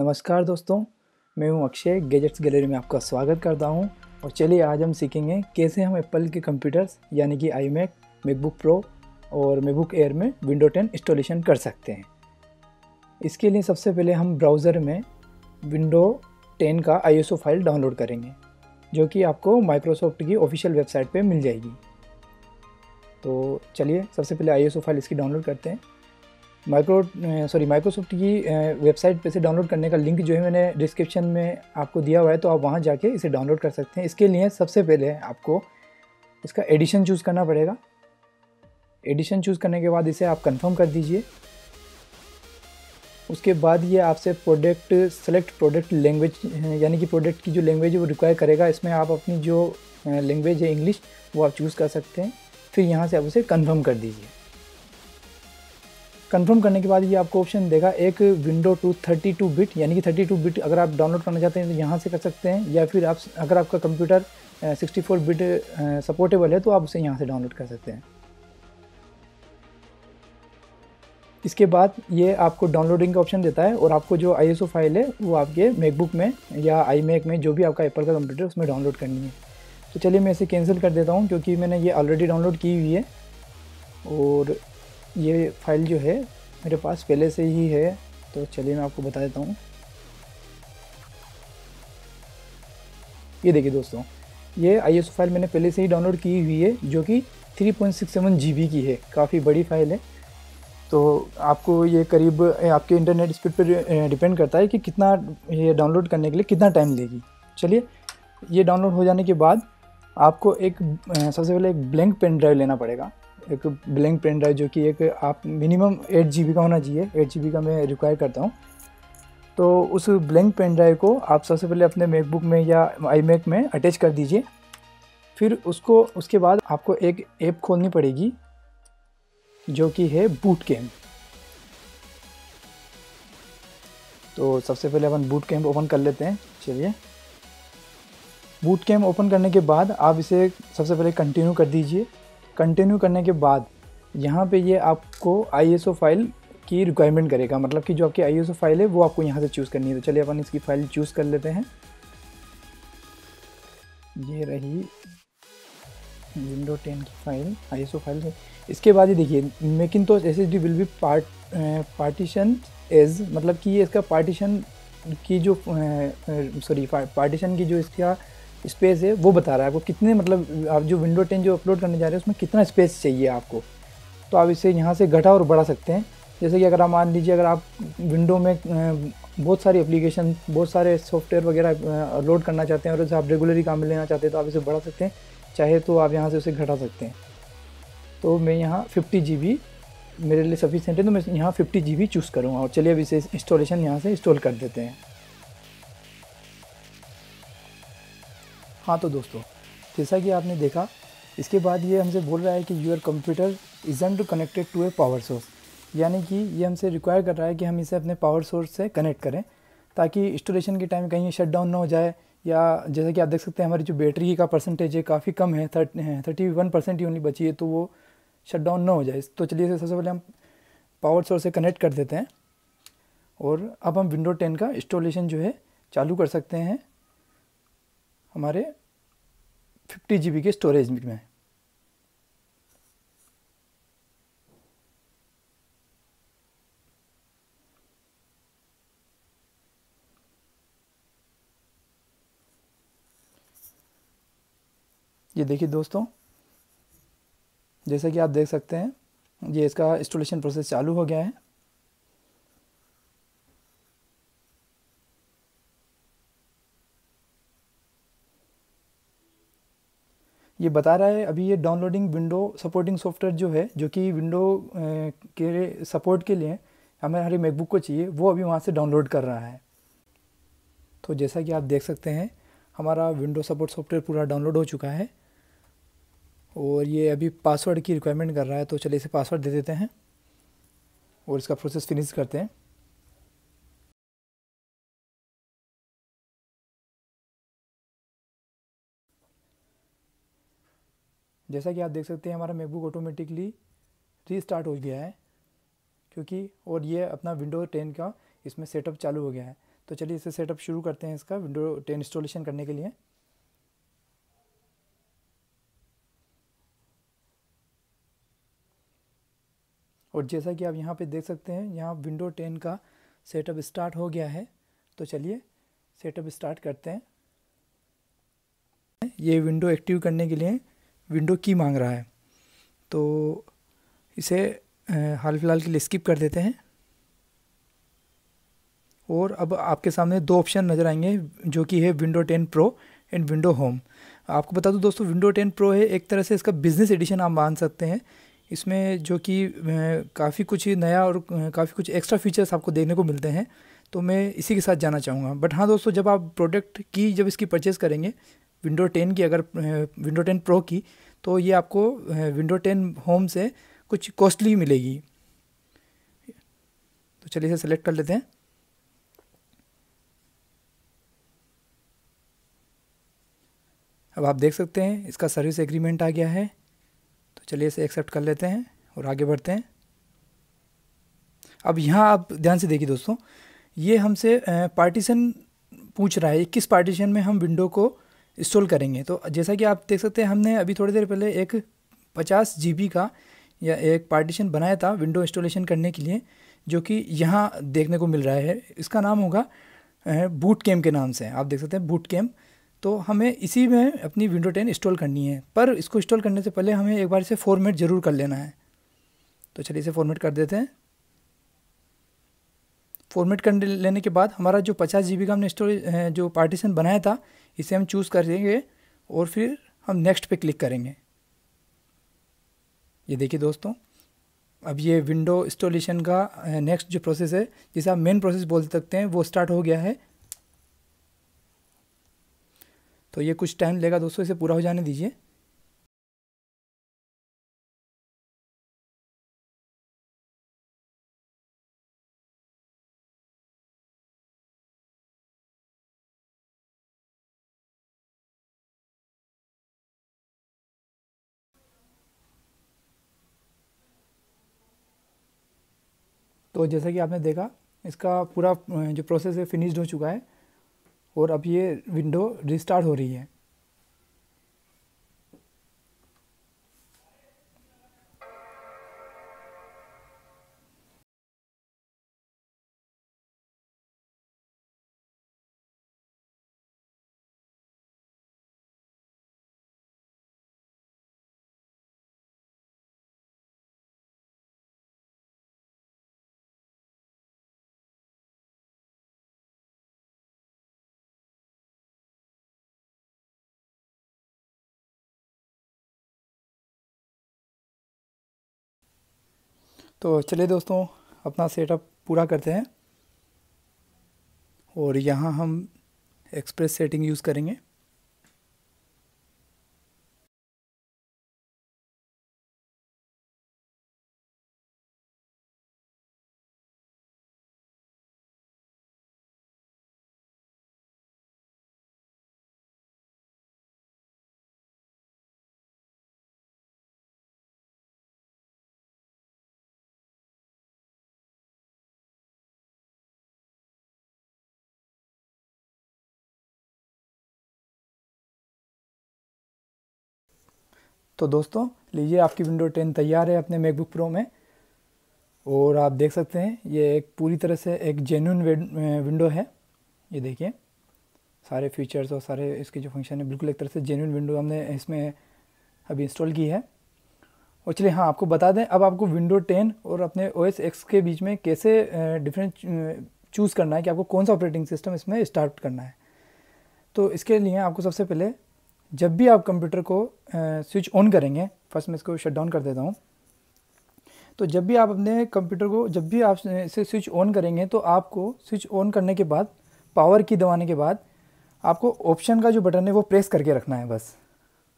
नमस्कार दोस्तों, मैं हूँ अक्षय गैजेट्स गैलरी में आपका स्वागत करता हूँ। और चलिए, आज हम सीखेंगे कैसे हम एप्पल के कंप्यूटर्स यानी कि आई मैक मैकबुक प्रो और मैकबुक एयर में विंडो 10 इंस्टॉलेशन कर सकते हैं। इसके लिए सबसे पहले हम ब्राउज़र में विंडो 10 का आईएसओ फ़ाइल डाउनलोड करेंगे, जो कि आपको माइक्रोसॉफ्ट की ऑफिशियल वेबसाइट पर मिल जाएगी। तो चलिए, सबसे पहले आईएसओ फ़ाइल इसकी डाउनलोड करते हैं। माइक्रो सॉरी माइक्रोसॉफ्ट की वेबसाइट पे से डाउनलोड करने का लिंक जो है मैंने डिस्क्रिप्शन में आपको दिया हुआ है तो आप वहाँ जाके इसे डाउनलोड कर सकते हैं। इसके लिए सबसे पहले आपको इसका एडिशन चूज़ करना पड़ेगा। एडिशन चूज़ करने के बाद इसे आप कंफर्म कर दीजिए। उसके बाद ये आपसे प्रोडक्ट सेलेक्ट प्रोडक्ट लैंग्वेज यानी कि प्रोडक्ट की जो लैंग्वेज है वो रिक्वायर करेगा, इसमें आप अपनी जो लैंग्वेज है इंग्लिश वो आप चूज़ कर सकते हैं। फिर यहाँ से आप उसे कन्फर्म कर दीजिए। कंफर्म करने के बाद ये आपको ऑप्शन देगा एक window two thirty two bit यानी कि थर्टी टू बिट अगर आप डाउनलोड करना चाहते हैं तो यहाँ से कर सकते हैं, या फिर आप अगर आपका computer sixty four bit supportable है तो आप उसे यहाँ से डाउनलोड कर सकते हैं। इसके बाद ये आपको डाउनलोडिंग का ऑप्शन देता है और आपको जो आईएसओ फ़ाइल है वो आपके मैकबुक में या आई में जो भी आपका एप्पल का कंप्यूटर उसमें डाउनलोड करनी है। तो चलिए मैं इसे कैंसिल कर देता हूँ क्योंकि मैंने ये ऑलरेडी डाउनलोड की हुई है और ये फ़ाइल जो है मेरे पास पहले से ही है तो चलिए मैं आपको बता देता हूँ। ये देखिए दोस्तों, ये आई फ़ाइल मैंने पहले से ही डाउनलोड की हुई है, जो कि 3.67 जीबी की है। काफ़ी बड़ी फ़ाइल है। तो आपको ये करीब, आपके इंटरनेट स्पीड पर डिपेंड करता है कि कितना ये डाउनलोड करने के लिए कितना टाइम लेगी। चलिए, ये डाउनलोड हो जाने के बाद आपको एक सबसे पहले एक ब्लैंक पेन ड्राइव लेना पड़ेगा। एक ब्लैंक पेन ड्राइव जो कि एक आप मिनिमम एट जी का होना चाहिए। एट जी का मैं रिक्वायर करता हूँ। तो उस ब्लैंक पेन ड्राइव को आप सबसे पहले अपने मैकबुक में या आई मैक में अटैच कर दीजिए। फिर उसको, उसके बाद आपको एक ऐप खोलनी पड़ेगी, जो कि है बूट कैम्प तो सबसे पहले अपन बूट कैम्प ओपन कर लेते हैं। चलिए। बूट कैम्प ओपन करने के बाद आप इसे सबसे पहले कंटिन्यू कर दीजिए। कंटिन्यू करने के बाद यहाँ पे ये आपको आईएसओ फ़ाइल की रिक्वायरमेंट करेगा। मतलब कि जो आपकी आई फ़ाइल है, वो आपको यहाँ से चूज़ करनी है। तो चलिए अपन इसकी फ़ाइल चूज़ कर लेते हैं। ये रही विंडो टेन की फ़ाइल आईएसओ फ़ाइल है। इसके बाद ये देखिए Macintosh S D will be part partition as मतलब कि ये इसका पार्टीशन की जो सॉरी पार्टीशन की जो इसका स्पेस है, वो बता रहा है आपको कितने मतलब आप जो विंडो टेन जो अपलोड करने जा रहे हैं, उसमें कितना स्पेस चाहिए आपको? तो आप इसे यहाँ से घटा और बढ़ा सकते हैं। जैसे कि अगर आप मान लीजिए, अगर आप विंडो में बहुत सारी एप्लीकेशन बहुत सारे सॉफ्टवेयर वगैरह लोड करना चाहते हैं और जैसे आप रेगुलरली काम में लेना चाहते हैं तो आप इसे बढ़ा सकते हैं। चाहे तो आप यहाँ से उसे घटा सकते हैं। तो मैं यहाँ फिफ्टी जी मेरे लिए सफिशेंट है तो मैं यहाँ फिफ्टी जी बी चूज़ करूँगा। और चलिए अब इसे इंस्टॉलेशन यहाँ से इंस्टॉल कर देते हैं। हाँ तो दोस्तों, जैसा कि आपने देखा, इसके बाद ये हमसे बोल रहा है कि your computer isn't connected to a power source यानी कि ये हमसे रिक्वायर कर रहा है कि हम इसे अपने पावर सोर्स से कनेक्ट करें, ताकि इंस्टॉलेशन के टाइम कहीं शट डाउन ना हो जाए, या जैसा कि आप देख सकते हैं, हमारी जो बैटरी का परसेंटेज है काफ़ी कम है थर्टी वन परसेंट ही ओनली बची है तो वो शट डाउन ना हो जाए। तो चलिए सबसे पहले हम पावर सोर्स से कनेक्ट कर देते हैं, और अब हम विंडो टेन का इंस्टॉलेशन जो है चालू कर सकते हैं। हमारे फिफ्टी जीबी के स्टोरेज में ये देखिए दोस्तों, जैसा कि आप देख सकते हैं, ये इसका इंस्टॉलेशन प्रोसेस चालू हो गया है। ये बता रहा है, अभी ये डाउनलोडिंग विंडो सपोर्टिंग सॉफ्टवेयर जो है, जो कि विंडो के सपोर्ट के लिए हमें हमारे मैकबुक को चाहिए, वो अभी वहाँ से डाउनलोड कर रहा है। तो जैसा कि आप देख सकते हैं, हमारा विंडो सपोर्ट सॉफ्टवेयर पूरा डाउनलोड हो चुका है और ये अभी पासवर्ड की रिक्वायरमेंट कर रहा है तो चलिए इसे पासवर्ड दे देते हैं और इसका प्रोसेस फिनिश करते हैं। जैसा कि आप देख सकते हैं, हमारा मैकबुक ऑटोमेटिकली रीस्टार्ट हो गया है, क्योंकि, और ये अपना विंडो टेन का इसमें सेटअप चालू हो गया है। तो चलिए इसे सेटअप शुरू करते हैं इसका विंडो टेन इंस्टॉलेशन करने के लिए। और जैसा कि आप यहाँ पे देख सकते हैं, यहाँ विंडो टेन का सेटअप स्टार्ट हो गया है। तो चलिए सेटअप स्टार्ट करते हैं। ये विंडो एक्टिव करने के लिए विंडो की मांग रहा है। तो इसे हाल फ़िलहाल के लिए स्किप कर देते हैं। और अब आपके सामने दो ऑप्शन नज़र आएँगे, जो कि है window ten pro and window home. आपको बता दूँ दोस्तों, विंडो टेन प्रो है एक तरह से इसका बिज़नेस एडिशन आप मान सकते हैं। इसमें जो कि काफ़ी कुछ नया और काफ़ी कुछ एक्स्ट्रा फीचर्स आपको देखने को मिलते हैं। तो मैं इसी के साथ जाना चाहूँगा। बट हाँ दोस्तों, जब आप प्रोडक्ट की जब इसकी परचेज़ करेंगे विंडो टेन की अगर विंडो टेन प्रो की तो ये आपको विंडो टेन होम से कुछ कॉस्टली मिलेगी। तो चलिए इसे सेलेक्ट कर लेते हैं। अब आप देख सकते हैं, इसका सर्विस एग्रीमेंट आ गया है। तो चलिए इसे एक्सेप्ट कर लेते हैं और आगे बढ़ते हैं। अब यहाँ आप ध्यान से देखिए दोस्तों, ये हमसे पार्टीशन पूछ रहा है किस पार्टीशन में हम विंडो को इंस्टॉल करेंगे। तो जैसा कि आप देख सकते हैं, हमने अभी थोड़ी देर पहले एक पचास जी का या एक पार्टीशन बनाया था विंडो इंस्टॉलेशन करने के लिए, जो कि यहाँ देखने को मिल रहा है। इसका नाम होगा बूट कैम के नाम से। आप देख सकते हैं बूट कैम तो हमें इसी में अपनी विंडो टेन इंस्टॉल करनी है। पर इसको इंस्टॉल करने से पहले हमें एक बार इसे फॉर्मेट ज़रूर कर लेना है। तो चलिए इसे फॉर्मेट कर देते हैं। फॉर्मेट कर लेने के बाद हमारा जो पचास जी का हमने स्टोरेज जो पार्टीशन बनाया था, इसे हम चूज़ करेंगे और फिर हम नेक्स्ट पे क्लिक करेंगे। ये देखिए दोस्तों, अब ये विंडो इंस्टॉलेशन का नेक्स्ट जो प्रोसेस है, जिसे आप मेन प्रोसेस बोल सकते हैं, वो स्टार्ट हो गया है। तो ये कुछ टाइम लेगा दोस्तों, इसे पूरा हो जाने दीजिए। तो जैसा कि आपने देखा, इसका पूरा जो प्रोसेस है फिनिश्ड हो चुका है और अब ये विंडो रिस्टार्ट हो रही है। तो चलिए दोस्तों, अपना सेटअप पूरा करते हैं। और यहाँ हम एक्सप्रेस सेटिंग यूज़ करेंगे। तो दोस्तों, लीजिए आपकी विंडो टेन तैयार है अपने मैकबुक प्रो में। और आप देख सकते हैं, ये एक पूरी तरह से एक जेन्यून विंडो है। ये देखिए, सारे फीचर्स और सारे इसके जो फ़ंक्शन है, बिल्कुल एक तरह से जेन्यून विंडो हमने इसमें अभी इंस्टॉल की है। और चलिए हाँ आपको बता दें, अब आपको विंडो टेन और अपने ओ एस एक्स के बीच में कैसे डिफरेंट चूज़ करना है कि आपको कौन सा ऑपरेटिंग सिस्टम इसमें स्टार्ट करना है। तो इसके लिए आपको सबसे पहले जब भी आप कंप्यूटर को स्विच ऑन करेंगे, फ़र्स्ट मैं इसको शट डाउन कर देता हूँ। तो जब भी आप अपने कंप्यूटर को, जब भी आप इसे स्विच ऑन करेंगे तो आपको स्विच ऑन करने के बाद पावर की दबाने के बाद, आपको ऑप्शन का जो बटन है वो प्रेस करके रखना है बस।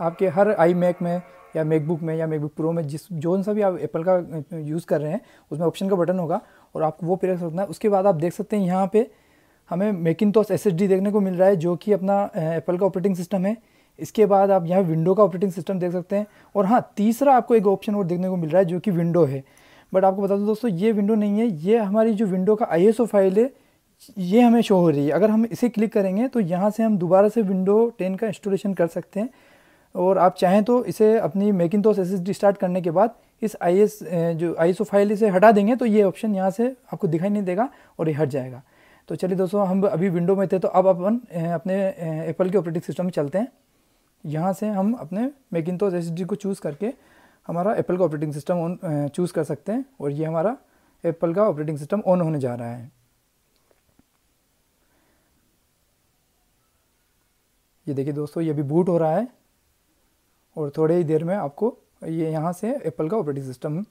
आपके हर आई मैक में या मैकबुक में या मैकबुक प्रो में जिस, जो सा भी आप एप्पल का यूज़ कर रहे हैं, उसमें ऑप्शन का बटन होगा और आपको वो प्रेस रखना है। उसके बाद आप देख सकते हैं यहाँ पे हमें मेकिन तो एस देखने को मिल रहा है, जो कि अपना एप्पल का ऑपरेटिंग सिस्टम है। इसके बाद आप यहाँ विंडो का ऑपरेटिंग सिस्टम देख सकते हैं। और हाँ तीसरा आपको एक ऑप्शन और देखने को मिल रहा है जो कि विंडो है। बट आपको बता दो दोस्तों, ये विंडो नहीं है, ये हमारी जो विंडो का आईएसओ फ़ाइल है, ये हमें शो हो रही है। अगर हम इसे क्लिक करेंगे तो यहाँ से हम दोबारा से विंडो टेन का इंस्टॉलेशन कर सकते हैं। और आप चाहें तो इसे अपनी मेकिन तो एस स्टार्ट करने के बाद इस आईएस जो आई फ़ाइल इसे हटा देंगे तो ये ऑप्शन यहाँ से आपको दिखाई नहीं देगा और ये हट जाएगा। तो चलिए दोस्तों, हम अभी विंडो में थे तो अब अपन अपने एप्पल के ऑपरेटिंग सिस्टम में चलते हैं। यहाँ से हम अपने मेकिन तो एस को चूज़ करके हमारा एप्पल का ऑपरेटिंग सिस्टम ऑन चूज़ कर सकते हैं और ये हमारा एप्पल का ऑपरेटिंग सिस्टम ऑन होने जा रहा है। ये देखिए दोस्तों, ये भी बूट हो रहा है और थोड़े ही देर में आपको ये यहाँ से एप्पल का ऑपरेटिंग सिस्टम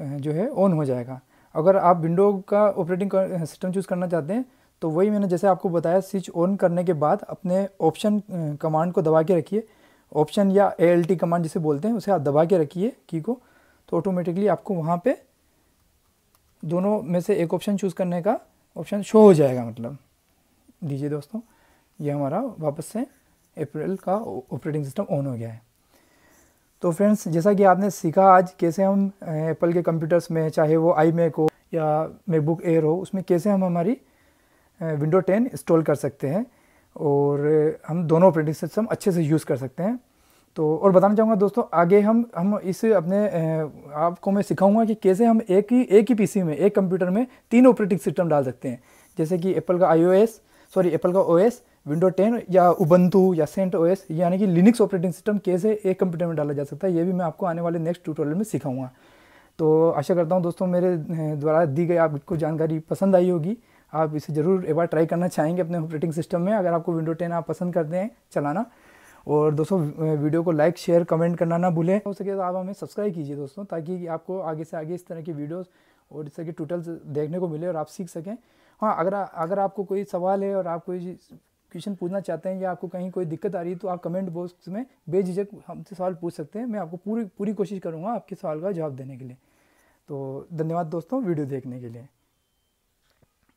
जो है ऑन हो जाएगा। अगर आप विंडो का ऑपरेटिंग सिस्टम चूज़ करना चाहते हैं तो वही मैंने जैसे आपको बताया, स्विच ऑन करने के बाद अपने ऑप्शन कमांड को दबा के रखिए। ऑप्शन या ए कमांड जिसे बोलते हैं, उसे आप दबा के रखिए की को तो ऑटोमेटिकली आपको वहाँ पे दोनों में से एक ऑप्शन चूज़ करने का ऑप्शन शो हो जाएगा मतलब। दीजिए दोस्तों, ये हमारा वापस से अप्रैल का ऑपरेटिंग सिस्टम ऑन हो गया है। तो फ्रेंड्स जैसा कि आपने सीखा आज, कैसे हम एप्पल के कंप्यूटर्स में, चाहे वो आई मैक हो या मैकबुक एयर हो, उसमें कैसे हम हमारी विंडो टेन इंस्टॉल कर सकते हैं और हम दोनों ऑपरेटिंग सिस्टम अच्छे से यूज़ कर सकते हैं। तो और बताना चाहूँगा दोस्तों, आगे हम हम इस अपने आपको मैं सिखाऊँगा कि कैसे हम एक ही एक ही पीसी में, एक कंप्यूटर में तीन ऑपरेटिंग सिस्टम डाल सकते हैं। जैसे कि एप्पल का आईओएस सॉरी एप्पल का ओ विंडो टेन या उबंतु या सेंट ओएस यानी कि लिनिक्स ऑपरेटिंग सिस्टम कैसे एक कंप्यूटर में डाला जा सकता है, ये भी मैं आपको आने वाले नेक्स्ट ट्यूटोरियल में सिखाऊँगा। तो आशा करता हूँ दोस्तों मेरे द्वारा दी गई आपको जानकारी पसंद आई होगी। आप इसे ज़रूर एक बार ट्राई करना चाहेंगे अपने ऑपरेटिंग सिस्टम में, अगर आपको विंडो टेन आप पसंद करते हैं, चलाना। और दोस्तों वीडियो को लाइक शेयर कमेंट करना ना भूलें। हो सके तो आप हमें सब्सक्राइब कीजिए दोस्तों, ताकि आपको आगे से आगे इस तरह की वीडियोस और इस तरह के ट्यूटल्स देखने को मिले और आप सीख सकें। हाँ अगर अगर आपको कोई सवाल है और आप कोई क्वेश्चन पूछना चाहते हैं या आपको कहीं कोई दिक्कत आ रही है तो आप कमेंट बॉक्स में बेझिझक हमसे सवाल पूछ सकते हैं। मैं आपको पूरी पूरी कोशिश करूँगा आपके सवाल का जवाब देने के लिए। तो धन्यवाद दोस्तों वीडियो देखने के लिए।